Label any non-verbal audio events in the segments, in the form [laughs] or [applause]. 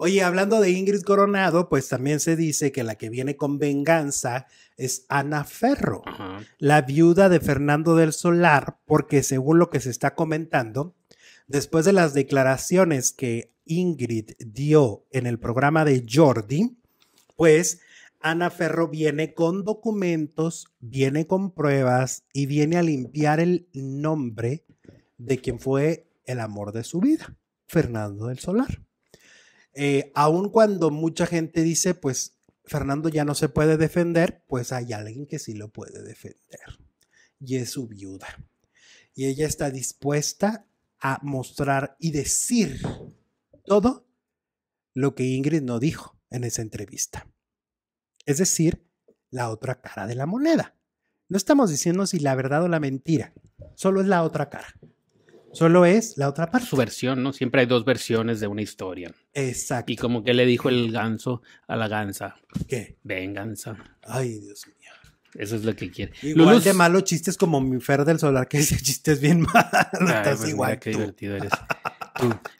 Oye, hablando de Ingrid Coronado, pues también se dice que la que viene con venganza es Ana Ferro, la viuda de Fernando del Solar, porque según lo que se está comentando, después de las declaraciones que Ingrid dio en el programa de Jordi, pues Ana Ferro viene con documentos, viene con pruebas y viene a limpiar el nombre de quien fue el amor de su vida, Fernando del Solar. Eh, aun cuando mucha gente dice, pues Fernando ya no se puede defender, pues hay alguien que sí lo puede defender. Y es su viuda. Y ella está dispuesta a mostrar y decir todo lo que Ingrid no dijo en esa entrevista. Es decir, la otra cara de la moneda. No estamos diciendo si la verdad o la mentira, solo es la otra cara. Solo es la otra parte. Su versión, ¿no? Siempre hay dos versiones de una historia. Exacto. Y como que le dijo el ganso a la gansa, ¿Qué? venganza. Ay, Dios mío. Eso es lo que quiere. Igual Lulú- de malos chistes como mi Fer del Solar, que dice chistes bien [laughs] malos. Ay, Estás pues igual mira qué divertido eres. [laughs]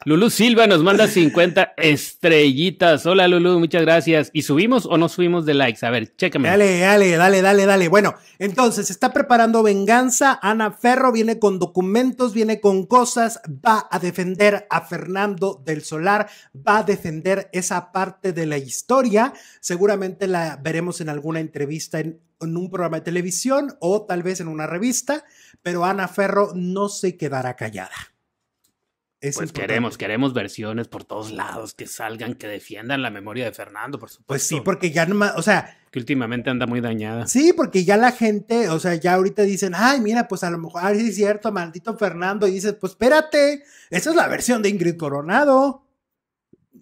Lulu Silva nos manda [laughs] 50 estrellitas. Hola Lulu, muchas gracias. ¿Y subimos o no subimos de likes? A ver, chécame. Dale, dale, dale, dale, dale. Bueno, entonces está preparando venganza. Ana Ferro viene con documentos, viene con cosas, va a defender a Fernando del Solar, va a defender esa parte de la historia. Seguramente la veremos en alguna entrevista en, en un programa de televisión o tal vez en una revista, pero Ana Ferro no se quedará callada. Es Pues importante. queremos, queremos versiones por todos lados que salgan, que defiendan la memoria de Fernando, por supuesto. Pues sí, porque ya no más, o sea, Que últimamente anda muy dañada. Sí, porque ya la gente, o sea, ya ahorita dicen, ay, mira, pues a lo mejor, ay, sí es cierto, maldito Fernando, y dices, pues espérate, esa es la versión de Ingrid Coronado.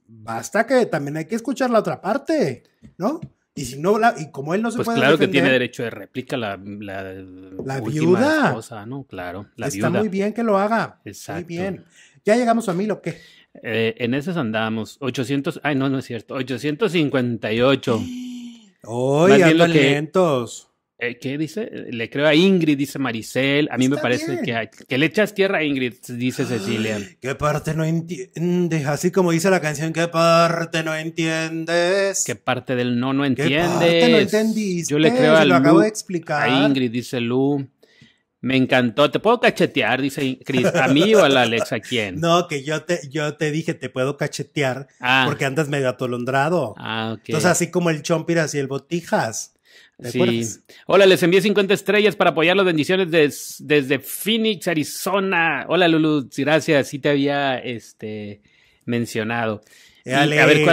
Basta que también hay que escuchar la otra parte, ¿no? Y si no, la- y como él no se Pues puede claro que tiene derecho de réplica la, la, La viuda. esposa, ¿no? Claro, la está viuda. muy bien que lo haga. Exacto. Muy bien. ¿Ya llegamos a mil o qué? Eh, en esas andamos. 800, ay, no, no es cierto. 858. Hoy [gasps] Más bien andan lentos. Eh, ¿Qué dice? Le creo a Ingrid, dice Maricel. A mí me parece que, hay- que le echas tierra a Ingrid, dice Cecilia. ¿Qué parte no entiendes? Así como dice la canción, ¿qué parte no entiendes? ¿Qué parte del no no ¿Qué entiendes? parte no entendiste? Yo le creo a lo acabo Lu, de explicar. a Ingrid, dice Lu. Me encantó. ¿Te puedo cachetear? Dice Cris. ¿A mí o a la Alexa? ¿A quién? No, que yo te, yo te dije, te puedo cachetear Ah, porque andas medio atolondrado. ah, ok. Entonces, así como el Chompiras y el Botijas. ¿Te Sí. Hola, les envié 50 estrellas para apoyar las bendiciones des- desde Phoenix, Arizona. Hola, Lulu. Gracias. Sí te había este, mencionado. Y a, ver,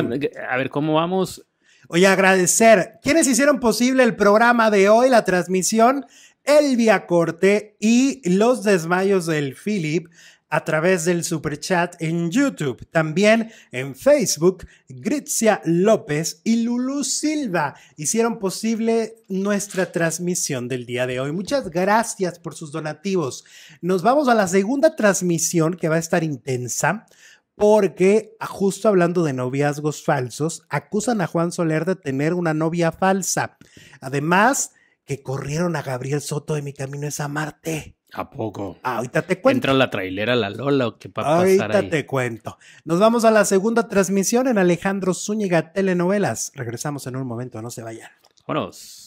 a ver cómo vamos. Oye, agradecer. ¿Quiénes hicieron posible el programa de hoy, la transmisión? Elvia Corte y los desmayos del Philip a través del superchat en YouTube. También en Facebook, Gritzia López y Lulu Silva hicieron posible nuestra transmisión del día de hoy. Muchas gracias por sus donativos. Nos vamos a la segunda transmisión que va a estar intensa porque ah, justo hablando de noviazgos falsos, acusan a Juan Soler de tener una novia falsa. Además, que corrieron a Gabriel Soto de Mi Camino es Amarte. ¿A poco? Ah, ahorita te cuento. ¿Entra la trailera la Lola o qué va a pasar Ahorita ahí? te cuento. Nos vamos a la segunda transmisión en Alejandro Zúñiga Telenovelas. Regresamos en un momento, no se vayan. Vámonos.